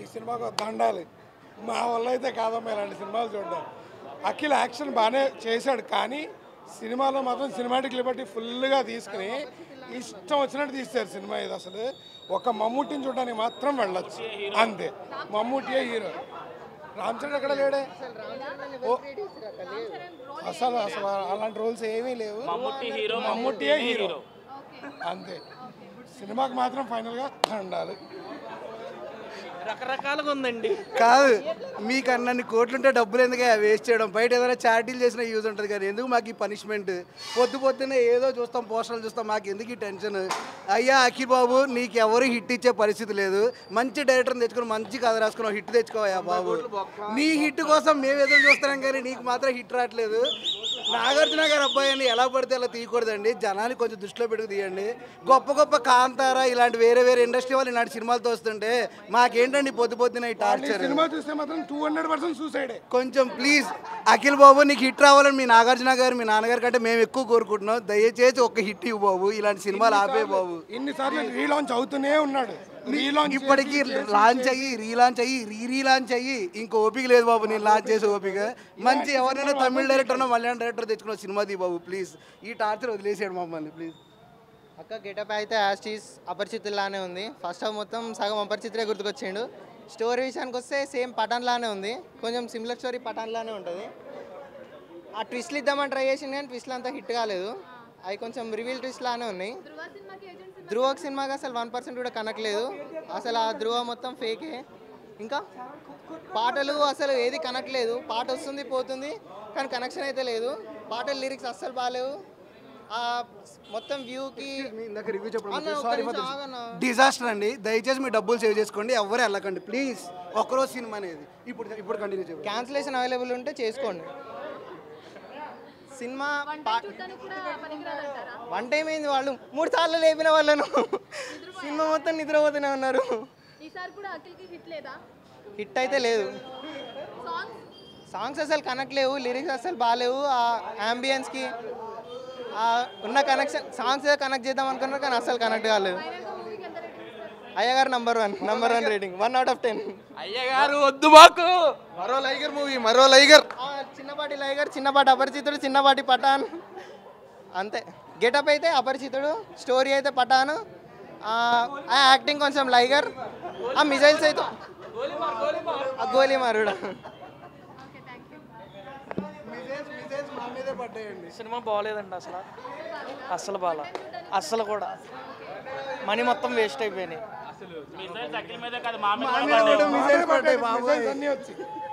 ఈ సినిమాకు దండాలి. మా వల్ల అయితే కాదమ్మా ఇలాంటి సినిమాలు చూడడం. అఖిల్ యాక్షన్ బాగానే చేశాడు కానీ సినిమాలో మాత్రం సినిమాటిక్ లిబర్టీ ఫుల్గా తీసుకుని ఇష్టం వచ్చినట్టు తీస్తారు సినిమా ఇది అసలు. ఒక మమ్ముట్టిని చూడడానికి మాత్రం వెళ్ళొచ్చు. అంతే. మమ్ముట్టియే హీరో. రామ్ చరణ్ ఎక్కడ లేడే? అసలు అసలు అలాంటి రోల్స్ ఏమీ లేవు. మమ్ముట్టియే హీరో అంతే. సినిమాకి మాత్రం ఫైనల్గా ఉండాలి రకరకాలుగా ఉందండి. కాదు మీకు అన్నన్ని కోట్లుంటే డబ్బులు ఎందుకు వేస్ట్ చేయడం. బయట ఏదైనా చారిటీలు చేసిన యూజ్ ఉంటుంది కానీ ఎందుకు మాకు ఈ పనిష్మెంట్ పొద్దు పొద్దునే ఏదో చూస్తాం పోస్టర్లు చూస్తాం మాకు ఎందుకు ఈ టెన్షన్ అయ్యా అఖిల్ బాబు నీకు ఎవరు హిట్ ఇచ్చే పరిస్థితి లేదు. మంచి డైరెక్టర్ని తెచ్చుకుని మంచి కథ రాసుకున్నావు హిట్ తెచ్చుకోవయ్యా బాబు. నీ హిట్ కోసం మేము ఎదురు చూస్తున్నాం కానీ నీకు మాత్రం హిట్ రావట్లేదు నాగార్జున గారు అబ్బాయి అని ఎలా పడితే అలా తీయకూడదండి. జనాన్ని కొంచెం దృష్టిలో పెట్టుకు తీయండి. గొప్ప గొప్ప కాంతారా ఇలాంటి వేరే వేరే ఇండస్ట్రీ వాళ్ళు ఇలాంటి సినిమాలతో వస్తుంటే మాకేంటండి పొద్దు పొద్దున ఈ టార్చర్? సినిమా చూస్తే మాత్రం టూ హండ్రెడ్ పర్సెంట్ సూసైడే కొంచెం ప్లీజ్ అఖిల్ బాబు నీకు హిట్ రావాలని మీ నాగార్జున గారు మీ నాన్నగారి కంటే మేము ఎక్కువ కోరుకుంటున్నాం. దయచేసి ఒక హిట్ ఇవ్వు బాబు. ఇలాంటి సినిమాలు ఆపే బాబు. ఇన్నిసార్లు రీలాంచ్ అవుతూనే ఉన్నాడు. ఇప్పటికీ లాంచ్ అయ్యి రీలాంచ్ అయ్యి రీ రీలాంచ్ అయ్యి ఇంకో ఓపిక లేదు బాబు నేను లాంచ్ చేసే ఓపిక. మంచి ఎవరైనా తమిళ డైరెక్టర్ మలయాళం డైరెక్టర్ తెచ్చుకున్న సినిమా తీ బాబు ప్లీజ్ ఈ టార్చర్ వదిలేసాడు మమ్మల్ని ప్లీజ్ అక్క గెటప్ అయితే యాస్టీస్ అపరిచితుల్లానే ఉంది. ఫస్ట్ హాఫ్ మొత్తం సగం అపరిచితులే గుర్తుకొచ్చిండు. స్టోరీ విషయానికి వస్తే సేమ్ పఠాన్ లానే ఉంది. కొంచెం సిమిలర్ స్టోరీ పఠాన్ లానే ఉంటుంది. ఆ ట్విస్ట్లు ఇద్దామని ట్రై చేసింది కానీ ట్విస్ట్లు అంతా హిట్ కాలేదు. అవి కొంచెం రివీల్ ట్విస్ట్ లానే ఉన్నాయి. ధ్రువక్ సినిమాకి అసలు వన్ పర్సెంట్ కూడా కనెక్ట్ లేదు అసలు ఆ ధ్రువ మొత్తం ఫేకే ఇంకా పాటలు అసలు ఏది కనెక్ట్ లేదు పాట వస్తుంది పోతుంది కానీ కనెక్షన్ అయితే లేదు. పాటల లిరిక్స్ అస్సలు బాగాలేవు ఆ మొత్తం వ్యూకి. డిజాస్టర్ అండి. దయచేసి మీ డబ్బులు సేవ్ చేసుకోండి. ఎవరు వెళ్ళకండి. ప్లీజ్ ఒక్కరోజు సినిమా అనేది. ఇప్పుడు ఇప్పుడు కంటిన్యూ చెప్పండి క్యాన్సిలేషన్ అవైలబుల్ ఉంటే చేసుకోండి. సినిమా వన్ టైం అయింది వాళ్ళు? మూడు సార్లు లేపిన వాళ్ళను. సినిమా మొత్తం నిద్రపోతూనే ఉన్నారు. ఈసారి కూడా అఖిల్కి హిట్ అయితే లేదు. సాంగ్స్ సాంగ్స్ అసలు కనెక్ట్ లేవు లిరిక్స్ అసలు బాగాలేవు. ఆ అంబియన్స్కి ఉన్న కనెక్షన్ సాంగ్స్ కనెక్ట్ చేద్దాం అనుకున్నారు కానీ అసలు కనెక్ట్ కాలేదు. అయ్యగారు number one number one rating one out of ten అయ్యగారు వద్దు మాకు. మరో లైగర్ మూవీ మరో లైగర్. చిన్నపాటి లైగర్ చిన్నపాటి అపరిచితుడు చిన్నపాటి పఠాన్. అంతే. గెటప్ అయితే అపరిచితుడు స్టోరీ అయితే పఠాన్. ఆ యాక్టింగ్ కొంచెం లైగర్ ఆ మిజైల్స్ అయితే ఆ గోలీ మారుడు ఓకే థ్యాంక్ యూ మా మీదే పడ్డాయండి. సినిమా బాగోలేదండి అసలు. అస్సలు బాగా అస్సలు కూడా. మనీ మొత్తం వేస్ట్ అయిపోయినాయి.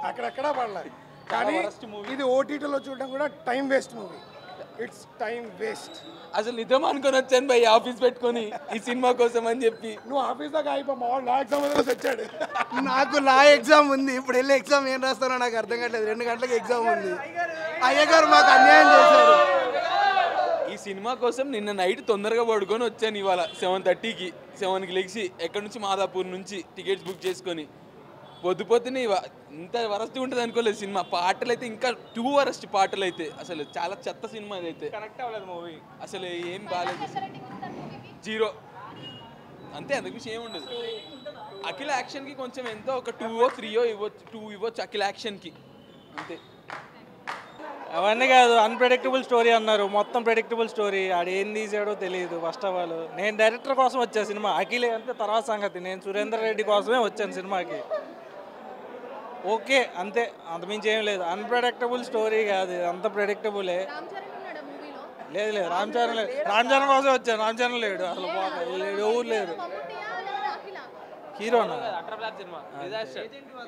అక్కడక్కడ పడలేదు కానీ ఇది ఓటీటీలో చూడడం కూడా time waste movie it's time waste అసలు నిజం అనుకొని వచ్చాను భయ్ ఆఫీస్ పెట్టుకొని ఈ సినిమా కోసం అని చెప్పి. నువ్వు ఆఫీస్ దాకా అయిపో మా వాళ్ళు ఎగ్జామ్ వచ్చాడు. నాకు లా ఎగ్జామ్ ఉంది. ఇప్పుడు వెళ్ళి ఎగ్జామ్ ఏం రాస్తానో నాకు అర్థం కావట్లేదు. రెండు గంటలకు ఎగ్జామ్ ఉంది. అయ్యగారు మాకు అన్యాయం చేశారు. ఈ సినిమా కోసం నిన్న నైట్ తొందరగా పడుకొని వచ్చాను ఇవాళ సెవెన్ థర్టీకి సెవెన్కి లెగిసి ఎక్కడి నుంచి మాదాపూర్ నుంచి టికెట్స్ బుక్ చేసుకొని. పొద్దు పొద్దునే ఇంత వరస్ట్ ఉంటుంది అనుకోలేదు సినిమా. పాటలు అయితే ఇంకా టూ వరస్ట్ పాటలు అయితే అసలు చాలా చెత్త సినిమా ఇదైతే. కనెక్ట్ అవ్వలేదు మూవీ అసలు ఏం బాగాలేదు జీరో అంతే అంతకు మించి ఏం ఉండదు. అఖిల్ యాక్షన్కి కొంచెం ఎంతో ఒక టూ ఓ త్రీయో ఇవ్వచ్చు టూ ఇవ్వచ్చు అఖిల్ యాక్షన్కి అంతే. అవన్నీ కాదు అన్ప్రెడిక్టబుల్ స్టోరీ అన్నారు. మొత్తం ప్రెడిక్టబుల్ స్టోరీ ఆడు ఏం తీసాడో తెలియదు ఫస్ట్ ఆఫ్ ఆల్ నేను డైరెక్టర్ కోసం వచ్చా సినిమా. అఖిలే అంతే తర్వాత సంగతి. నేను సురేందర్ రెడ్డి కోసమే వచ్చాను సినిమాకి. ఓకే అంతే. అంతమించి ఏం లేదు. అన్ప్రెడిక్టబుల్ స్టోరీ కాదు అంత ప్రెడిక్టబులే లేదు లేదు. రామ్ చరణ్ లేదు. రామ్ చరణ్ కోసం వచ్చాను రామ్ చరణ్ లేడు. అసలు లేడు ఎవరు లేరు. హీరోనా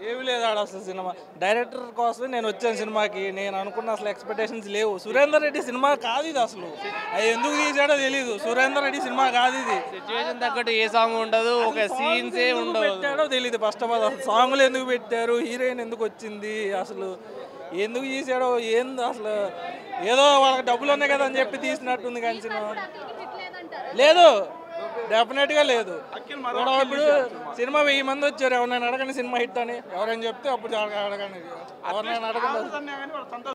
ఏమి లేదు ఆడ అసలు సినిమా. డైరెక్టర్ కోసం నేను వచ్చాను సినిమాకి. నేను అనుకున్న అసలు ఎక్స్పెక్టేషన్స్ లేవు. సురేందర్ రెడ్డి సినిమా కాదు ఇది అసలు. అది ఎందుకు తీసాడో తెలియదు సురేందర్ రెడ్డి సినిమా కాదు ఇది. సిచ్యువేషన్ తగ్గట్టు ఏ సాంగ్ ఉండదు ఒక సీన్సే ఉండవు పెట్టాడో తెలియదు ఫస్ట్ ఆఫ్ ఆల్ అసలు సాంగ్లు ఎందుకు పెట్టారు? హీరోయిన్ ఎందుకు వచ్చింది? అసలు ఎందుకు తీసాడో ఏంది అసలు? ఏదో వాళ్ళకి డబ్బులు ఉన్నాయి కదా అని చెప్పి తీసినట్టుంది కానీ సినిమా. లేదు. డెఫినెట్గా లేదు. ఇప్పుడు సినిమా వెయ్యి మంది వచ్చారు. ఎవరైనా అడగండి సినిమా హిట్ అని. ఎవరైనా చెప్తే అప్పుడు అడగండి. ఎవరైనా అడగండి.